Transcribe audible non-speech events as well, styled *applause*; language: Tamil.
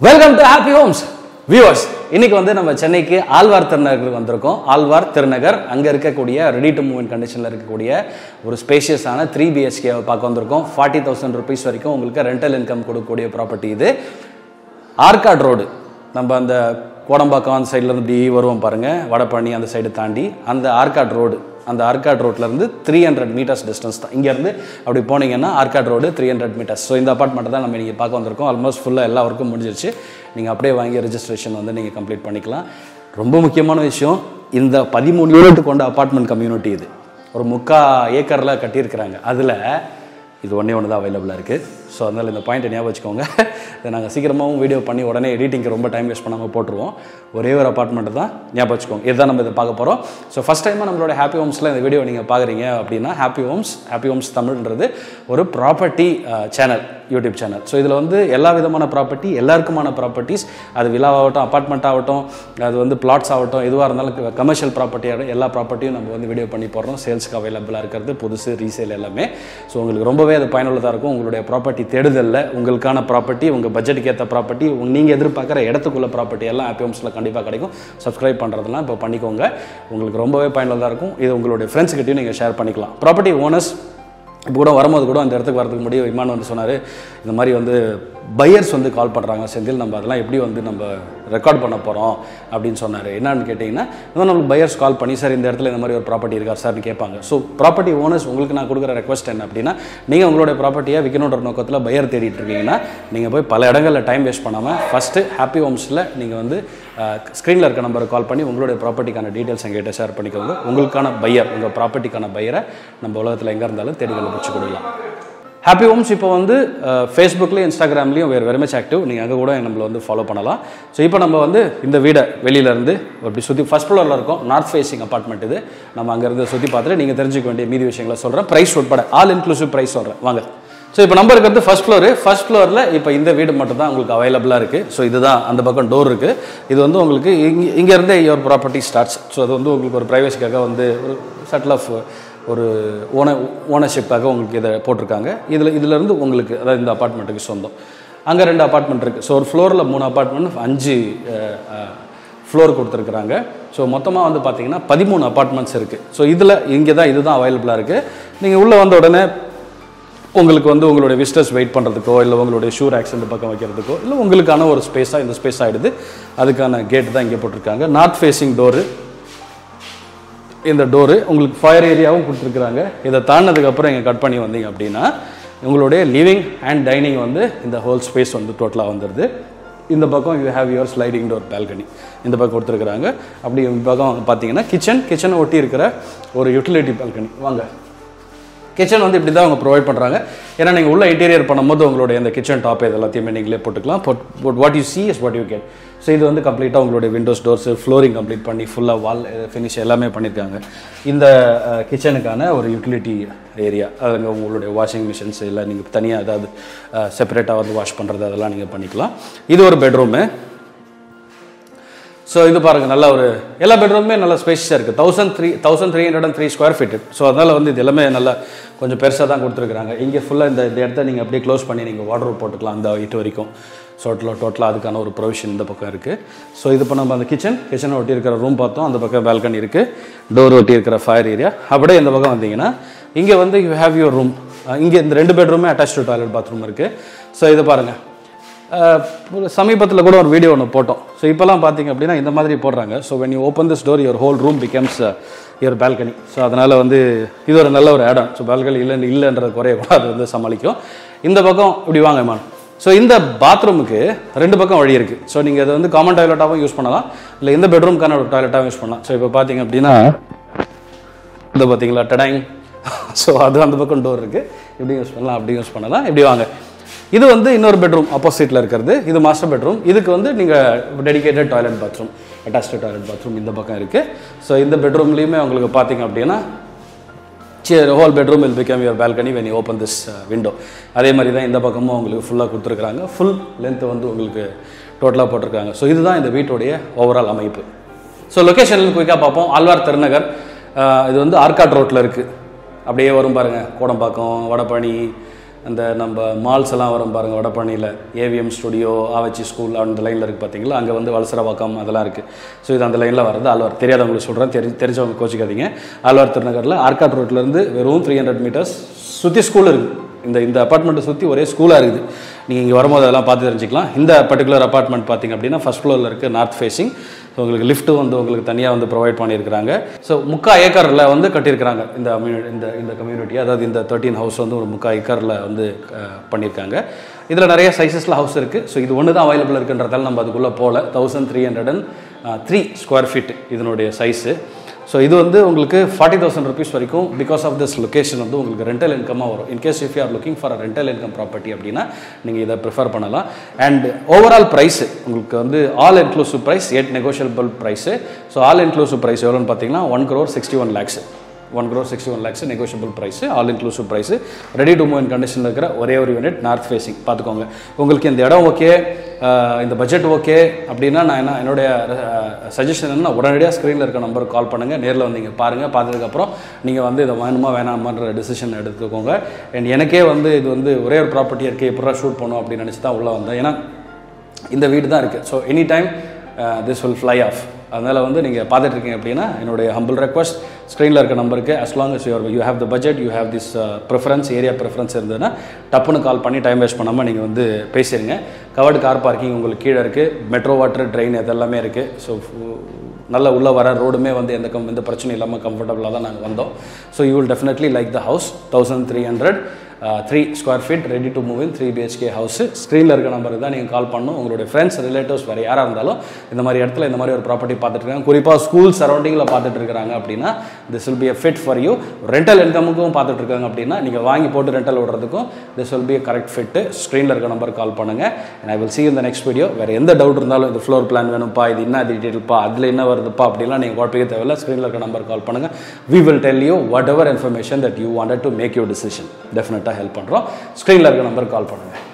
Welcome to happy homes viewers இன்னைக்கு வந்து நம்ம சென்னைக்கு ஆழ்வார் திருநகருக்கு வந்திருக்கோம். ஆழ்வார் திருநகர் அங்கே இருக்கக்கூடிய ரெடி டு மூவ் இன் கண்டிஷனில் இருக்கக்கூடிய ஒரு ஸ்பேஷியஸான த்ரீ பிஹெச்கே பார்க்க வந்திருக்கோம். ஃபார்ட்டி தௌசண்ட் ருபீஸ் வரைக்கும் உங்களுக்கு ரெண்டல் இன்கம் கொடுக்கக்கூடிய ப்ராப்பர்ட்டி இது. ஆர்காட் ரோடு நம்ம அந்த கோடம்பாக்கம் அந்த சைட்லேருந்து இப்படி வருவோம் பாருங்கள் வடபழனி அந்த சைடு தாண்டி அந்த ஆர்காட் ரோடு அந்த ஆர்காட் ரோட்லேருந்து த்ரீ ஹண்ட்ரட் மீட்டர்ஸ் டிஸ்டன்ஸ் தான். இங்கேருந்து அப்படி போனீங்கன்னா Arcot road three hundred meters so இந்த அப்பார்ட்மெண்ட் தான் நம்ம இன்றைக்கி பார்க்க வந்திருக்கோம். ஆல்மோஸ்ட் ஃபுல்லாக எல்லா ஒர்க்கும் முடிஞ்சிருச்சு. நீங்கள் அப்படியே வாங்கி ரெஜிஸ்ட்ரேஷன் வந்து நீங்கள் கம்ப்ளீட் பண்ணிக்கலாம். ரொம்ப முக்கியமான விஷயம் இந்த பதிமூணு யூனிட் கொண்ட அப்பார்ட்மெண்ட் கம்யூனிட்டி இது. ஒரு முக்கா ஏக்கரில் கட்டியிருக்கிறாங்க. அதில் இது ஒன்றே ஒன்று தான் அவைலபிளாக இருக்குது ஸோ அதனால் இந்த பாயிண்ட்டை ஞாபகம் வச்சுக்கோங்க. இதை நாங்கள் சீக்கிரமாகவும் வீடியோ பண்ணி உடனே எடிட்டிங்க்கு ரொம்ப டைம் வேஸ்ட் பண்ணாமல் போட்டுருவோம். ஒரே ஒரு அப்பார்ட்மெண்ட் தான் ஞாபகம் வச்சுக்கோங்க. இதுதான் நம்ம இதை பார்க்க போகிறோம் ஸோ ஃபஸ்ட் டைமாக நம்மளோட ஹாப்பி ஹோம்ஸில் இந்த வீடியோ நீங்கள் பார்க்குறீங்க அப்படின்னா ஹாப்பி ஹோம்ஸ் ஹாப்பி ஹோம்ஸ் தமிழ்ன்றது ஒரு property channel YouTube channel so இதில் வந்து எல்லா விதமான ப்ராப்பர்ட்டி எல்லாருக்குமான ப்ராப்பர்ட்டிஸ் அது விழாவாகட்டும் அப்பார்ட்மெண்ட் ஆகட்டும் அது வந்து பிளாட்ஸ் ஆகட்டும் எதுவாக இருந்தாலும் கமர்ஷியல் ப்ராப்பர்ட்டியாகட்டும் எல்லா ப்ராப்பர்ட்டியும் நம்ம வந்து வீடியோ பண்ணி போடுறோம். சேல்ஸ்க்கு அவைலபிளாக இருக்கிறது புதுசு ரீசேல் எல்லாமே. ஸோ உங்களுக்கு ரொம்பவே அது பயனுள்ளதாக இருக்கும். உங்களுடைய ப்ராப்பர்ட்டி தேடுதலில் உங்களுக்கான ப்ராப்பர்ட்டி உங்கள் பட்ஜெட்டுக்கு ஏற்ற ப்ராப்பர்ட்டி நீங்கள் எதிர்பார்க்குற இடத்துக்குள்ள ப்ராப்பர்ட்டி எல்லாம் ஆப்பி ஹோம்ஸில் கண்டிப்பாக கிடைக்கும். சப்ஸ்கிரைப் பண்ணுறதுலாம் இப்போ பண்ணிக்கோங்க. உங்களுக்கு ரொம்பவே பயனுள்ளதாக இருக்கும். இது உங்களுடைய ஃப்ரெண்ட்ஸ்கிட்டையும் நீங்கள் ஷேர் பண்ணிக்கலாம். ப்ராப்பர்ட்டி ஓனர்ஸ் இப்போ கூட வரும்போது கூட அந்த இடத்துக்கு வரதுக்கு முடியும் விமானம் வந்து சொன்னார் இந்த மாதிரி வந்து பையர்ஸ் வந்து கால் பண்ணுறாங்க செந்தில் நம்ம அதெல்லாம் எப்படி வந்து நம்ம ரெக்கார்ட் பண்ண போகிறோம் அப்படின்னு சொன்னார். என்னன்னு கேட்டிங்கன்னா இன்னும் நம்மளுக்கு பையர்ஸ் கால் பண்ணி சார் இந்த இடத்துல இந்த மாதிரி ஒரு ப்ராப்பர்ட்டி இருக்கா சார்னு கேட்பாங்க. ஸோ ப்ராப்பர்ட்டி ஓனர்ஸ் உங்களுக்கு நான் கொடுக்குற ரெக்வஸ்ட் என்ன அப்படின்னா நீங்கள் உங்களுடைய ப்ராப்பர்ட்டியை விற்கணுன்ற நோக்கத்தில் பையர் தேடிட்டு இருக்கீங்கன்னா நீங்கள் போய் பல இடங்களில் டைம் வேஸ்ட் பண்ணாமல் ஃபஸ்ட்டு ஹாப்பி ஹோம்ஸில் நீங்கள் வந்து ஸ்க்ரீனில் இருக்க நம்பருக்கு கால் பண்ணி உங்களுடைய ப்ராப்பர்ட்டிக்கான டீட்டெயில்ஸ் எங்கிட்ட ஷேர் பண்ணிக்கோங்க. உங்களுக்கான பையர் உங்கள் ப்ராப்பர்ட்டிக்கான பையரை நம்ம உலகத்தில் எங்கே இருந்தாலும் தேடி கண்டுபிடிச்சு கொடுக்கலாம். ஹாப்பி ஹோம்ஸ் இப்போ வந்து ஃபேஸ்புக்லேயும் இன்ஸ்டாகிராம்லேயும் வேறு வெரி மச் ஆக்டிவ் நீங்கள் அங்கே கூட நம்மளை வந்து ஃபாலோ பண்ணலாம். ஸோ இப்போ நம்ம வந்து இந்த வீடை வெளியிலேருந்து அப்படி சுற்றி ஃபஸ்ட் ஃப்ளோரில் இருக்கோம் நார்த் ஃபேஸிங் அப்பார்ட்மெண்ட் இது. நம்ம அங்கேருந்து சுற்றி பார்த்துட்டு நீங்கள் தெரிஞ்சுக்க வேண்டிய மீதி விஷயங்களை சொல்கிறேன் ப்ரைஸ் உட்பட ஆல் இன்க்ளூசிவ் ப்ரைஸ் சொல்கிறேன் வாங்க. ஸோ இப்போ நம்ம இருக்கிறது ஃபர்ஸ்ட் ஃப்ளோரு ஃபர்ஸ்ட் ஃப்ளோரில் இப்போ இந்த வீடு மட்டும் தான் உங்களுக்கு அவைலபிளாக இருக்குது ஸோ இதுதான் அந்த பக்கம் டோர் இருக்குது இது வந்து உங்களுக்கு இங்கே இங்கேருந்தே யுவர் ப்ராப்பர்ட்டி ஸ்டார்ட்ஸ் ஸோ அது வந்து உங்களுக்கு ஒரு ப்ரைவசிக்காக வந்து ஒரு சட்டில் ஆஃப் ஒரு ஓன ஓனர்ஷிப்பாக உங்களுக்கு இதை போட்டிருக்காங்க. இதில் இதிலேருந்து உங்களுக்கு அதாவது இந்த அப்பார்ட்மெண்ட்டுக்கு சொந்தம். அங்கே ரெண்டு அப்பார்ட்மெண்ட் இருக்குது ஸோ ஒரு ஃப்ளோரில் மூணு அப்பார்ட்மெண்ட் அஞ்சு ஃப்ளோர் கொடுத்துருக்குறாங்க. ஸோ மொத்தமாக வந்து பார்த்தீங்கன்னா பதிமூணு அப்பார்ட்மெண்ட்ஸ் இருக்குது ஸோ இதில் இங்கே தான் இதுதான் அவைலபிளாக இருக்குது நீங்கள் உள்ளே வந்த உடனே உங்களுக்கு வந்து உங்களுடைய விசிட்டர்ஸ் வெயிட் பண்ணுறதுக்கோ இல்லை உங்களுடைய ஷூ ரேக்ஸ் இந்த பக்கம் வைக்கிறதுக்கோ இல்லை உங்களுக்கான ஒரு ஸ்பேஸாக இந்த ஸ்பேஸ் ஆகிடுது அதுக்கான கேட் தான் இங்கே போட்டிருக்காங்க. நார்த் ஃபேஸிங் டோரு இந்த டோரு உங்களுக்கு ஃபயர் ஏரியாவும் கொடுத்துருக்குறாங்க. இதை தாண்டினதுக்கப்புறம் இங்கே கட் பண்ணி வந்தீங்க அப்படின்னா உங்களுடைய லிவிங் அண்ட் டைனிங் வந்து இந்த ஹோல் ஸ்பேஸ் வந்து டோட்டலாக வந்துடுது இந்த பக்கம் you have your sliding door balcony இந்த பக்கம் கொடுத்துருக்குறாங்க. அப்படி இந்த பக்கம் பார்த்தீங்கன்னா கிச்சன் கிச்சனை ஒட்டி இருக்கிற ஒரு யூட்டிலிட்டி பால்கனி வாங்க. கிச்சன் வந்து இப்படி தான் அவங்க ப்ரொவைட் பண்ணுறாங்க ஏன்னா நீங்கள் உள்ள இன்டீரியர் பண்ணும்போது உங்களுடைய அந்த கிச்சன் டாப் இது எல்லாத்தையுமே நீங்களே போட்டுக்கலாம். But what you see is what you get so இது வந்து கம்ப்ளீட்டாக உங்களுடைய விண்டோஸ் டோர்ஸ் ஃப்ளோரிங் கம்ப்ளீட் பண்ணி ஃபுல்லாக வால் ஃபினிஷ் எல்லாமே பண்ணியிருக்காங்க. இந்த கிச்சனுக்கான ஒரு யூட்டிலிட்டி ஏரியா அதுங்க உங்களுடைய வாஷிங் மிஷின்ஸ் இல்லை நீங்கள் தனியாக ஏதாவது செப்பரேட்டாக வந்து வாஷ் பண்ணுறது அதெல்லாம் நீங்கள் பண்ணிக்கலாம். இது ஒரு பெட்ரூமு ஸோ இது பாருங்கள் நல்ல ஒரு எல்லா பெட்ரூமே நல்ல ஸ்பேஷியஸாக இருக்குது thousand three thousand three hundred and three square feet so அதனால் வந்து இது எல்லாமே நல்லா கொஞ்சம் பெருசாக தான் கொடுத்துருக்குறாங்க. இங்கே ஃபுல்லாக இந்த இந்த இடத்த நீங்கள் அப்படியே க்ளோஸ் பண்ணி நீங்கள் வாட்ரு போட்டுக்கலாம் அந்த ஹைட் வரைக்கும். ஸோ டோட்டலாக டோட்டலாக அதுக்கான ஒரு ப்ரொவிஷன் இந்த பக்கம் இருக்குது ஸோ இது இப்போ நம்ம அந்த கிச்சன் கிச்சனை ஒட்டி இருக்கிற ரூம் பார்த்தோம். அந்த பக்கம் பால்கனி இருக்குது டோர் ஒட்டி இருக்கிற ஃபயர் ஏரியா அப்படியே இந்த பக்கம் வந்தீங்கன்னா இங்கே வந்து யூ ஹேவ் யூர் ரூம் இங்கே இந்த ரெண்டு பெட்ரூமே அட்டாச் டாய்லெட் பாத்ரூம் இருக்குது ஸோ இது பாருங்கள் சமீபத்தில் கூட ஒரு வீடியோ ஒன்று போட்டோம். ஸோ இப்போலாம் பார்த்தீங்க அப்படின்னா இந்த மாதிரி போடுறாங்க. So when you open this door your whole room becomes your balcony so அதனால் வந்து இது ஒரு நல்ல ஒரு ஆடம் ஸோ பால்கனி இல்லை இல்லைன்றது குறைய கூட அது வந்து சமாளிக்கும். இந்த பக்கம் இப்படி வாங்க மேம் ஸோ இந்த பாத்ரூமுக்கு ரெண்டு பக்கம் வழி இருக்குது ஸோ நீங்கள் அதை வந்து காமன் டாய்லெட்டாகவும் யூஸ் பண்ணலாம். இல்லை இந்த பெட்ரூம்க்கான ஒரு டாய்லெட்டாகவும் யூஸ் பண்ணலாம். ஸோ இப்போ பார்த்தீங்க அப்படின்னா இந்த பார்த்தீங்களா டடாங் ஸோ *laughs* அது அந்த பக்கம் டோர் இருக்குது இப்படி யூஸ் பண்ணலாம் அப்படி யூஸ் பண்ணலாம். இப்படி வாங்க. இது வந்து இன்னொரு பெட்ரூம் ஆப்போசிட்டில் இருக்கிறது. இது மாஸ்டர் பெட்ரூம் இதுக்கு வந்து நீங்கள் dedicated toilet bathroom attach toilet bathroom இந்த பக்கம் இருக்குது ஸோ இந்த பெட்ரூம்லேயுமே உங்களுக்கு பார்த்தீங்க அப்படின்னா whole bedroom will become your balcony when open this window அதே மாதிரி தான் இந்த பக்கமும் உங்களுக்கு ஃபுல்லாக கொடுத்துருக்குறாங்க. ஃபுல் லென்த்து வந்து உங்களுக்கு டோட்டலாக போட்டிருக்காங்க. ஸோ இதுதான் இந்த வீட்டுடைய ஓவரால் அமைப்பு. ஸோ லொக்கேஷனில் குயிக்காக பார்ப்போம். ஆழ்வார் திருநகர் uh, இது வந்து ஆர்காட் ரோட்டில் இருக்குது அப்படியே வரும் பாருங்கள் கோடம்பாக்கம் வடபழனி அந்த நம்ம மால்ஸ் எல்லாம் வரும் பாருங்கள் வடபழனியில். ஏவிஎம் ஸ்டுடியோ ஆவச்சி ஸ்கூல் அந்த லைனில் இருக்குது பார்த்தீங்களா அங்கே வந்து வலசரவாக்கம் அதெல்லாம் இருக்குது ஸோ இது அந்த லைனில் வரது ஆழ்வார். தெரியாதவங்களுக்கு சொல்கிறேன் தெரி தெரிஞ்சவங்க கோச்சிக்காதீங்க. ஆழ்வார் திருநகரில் ஆர்காட் ரோட்லேருந்து வெறும் த்ரீ ஹண்ட்ரட் மீட்டர்ஸ் சுற்றி ஸ்கூல் இருக்குது இந்த இந்த அப்பார்ட்மெண்ட்டை சுற்றி ஒரே ஸ்கூலாக இருக்குது. நீங்கள் இங்கே வரும்போது அதெல்லாம் பார்த்து தெரிஞ்சுக்கலாம். இந்த பர்டிகுலர் அப்பார்ட்மெண்ட் பார்த்தீங்க அப்படின்னா ஃபஸ்ட் ஃப்ளோரில் இருக்குது நார்த் ஃபேஸிங் ஸோ உங்களுக்கு லிஃப்ட்டு வந்து உங்களுக்கு தனியாக வந்து ப்ரொவைட் பண்ணியிருக்கிறாங்க. ஸோ முக்கா ஏக்கரில் வந்து கட்டியிருக்கிறாங்க இந்த இந்த இந்த கம்யூனிட்டி அதாவது இந்த தேர்ட்டீன் ஹவுஸ் வந்து ஒரு முக்கா ஏக்கரில் வந்து பண்ணியிருக்காங்க. இதில் நிறைய சைஸஸில் ஹவுஸ் இருக்குது ஸோ இது ஒன்று தான் அவைலபிள் இருக்குன்றதால நம்ம அதுக்குள்ளே போகல thousand three hundred and three square feet இதனுடைய சைஸு ஸோ இது வந்து உங்களுக்கு ஃபார்ட்டி தௌசண்ட் ருபீஸ் வரைக்கும் பிகாஸ் ஆஃப் திஸ் லொகேஷன் வந்து உங்களுக்கு ரெண்டல் இன்கமாக வரும். In case if you are looking for rental income property அப்படின்னா நீங்கள் இதை ப்ரிஃபர் பண்ணலாம். அண்ட் ஓவரால் ப்ரைஸ் உங்களுக்கு வந்து all inclusive price at negotiable price so all inclusive price எவ்வளோன்னு பார்த்தீங்கன்னா one crore sixty one lakhs one crore sixty one lakhs negotiable price all inclusive price ready to move in கண்டிஷனில் இருக்கிற ஒரே ஒரு யூனிட் நார்த் ஃபேஸிங் பார்த்துக்கோங்க. உங்களுக்கு இந்த இடம் ஓகே இந்த பட்ஜெட் ஓகே அப்படின்னா நான் என்ன என்னுடைய சஜஷன் என்ன உடனடியாக ஸ்க்ரீனில் இருக்க நம்பருக்கு கால் பண்ணுங்கள் நேரில் வந்து நீங்கள் பாருங்கள் பார்த்ததுக்கப்புறம் நீங்கள் வந்து இதை வேணுமா வேணாமான்ற டிசிஷன் எடுத்துக்கோங்க. அண்ட் எனக்கே வந்து இது வந்து ஒரே ஒரு ப்ராப்பர்ட்டி இருக்குது எப்படா ஷூட் பண்ணும் அப்படின்னு நினச்சி தான் உள்ளே வந்தேன். ஏன்னா இந்த வீடு தான் இருக்குது so any time this will fly off அதனால் வந்து நீங்கள் பார்த்துட்டு இருக்கீங்க அப்படின்னா என்னுடைய ஹம்பிள் ரெக்வஸ்ட் ஸ்க்ரீனில் இருக்க நம்பருக்கு as long as your you have the budget you have this preference area preference இருந்ததுன்னா டப்புன்னு கால் பண்ணி டைம் வேஸ்ட் பண்ணாமல் நீங்கள் வந்து பேசிடுங்க கவர்டு கார் பார்க்கிங் உங்களுக்கு கீழே இருக்குது மெட்ரோ வாட்டர் ட்ரெயின் இதெல்லாமே இருக்குது ஸோ நல்ல உள்ளே வர ரோடுமே வந்து எந்த கம் எந்த பிரச்சனையும் இல்லாமல் கம்ஃபர்டபுளாக தான் நாங்கள் வந்தோம். So you will definitely like the house thousand three hundred three square feet ready to move in three BHK house ஸ்க்ரீனில் இருக்க நம்பருக்கு தான் நீங்கள் கால் பண்ணணும். உங்களுடைய ஃப்ரெண்ட்ஸ் ரிலேட்டிவ்ஸ் வேறு யாராக இருந்தாலும் இந்த மாதிரி இடத்துல இந்த மாதிரி ஒரு ப்ராப்பர்ட்டி பார்த்துட்டு இருக்காங்க. குறிப்பாக ஸ்கூல் சரௌண்டிங்கில் பார்த்துட்டு இருக்காங்க அப்படின்னா this will be a fit for you rental இன்கமுக்கும் பார்த்துட்டு இருக்காங்க அப்படின்னா நீங்கள் வாங்கி போட்டு rental விடுறதுக்கும் this will be a correct fit ஸ்க்ரீனில் இருக்க நம்பருக்கு கால் பண்ணுங்கள் and I will see next video வேறு எந்த டவுட் இருந்தாலும் இந்த ஃப்ளோர் பிளான் வேணும்ப்பா இது என்ன டீட்டெயில்ப்பா அதில் என்ன வருதுப்பா அப்படிலாம் நீங்கள் குழப்பிக்க தேவையில்ல. ஸ்க்ரீனில் இருக்க நம்பர் கால் பண்ணுங்கள் we will tell you whatever information that you wanted to make your decision. டெஃபினட்டாக ஹெல்ப் பண்ணுறோம் ஸ்க்ரீனில் இருக்க நம்பருக்கு கால் பண்ணுங்கள்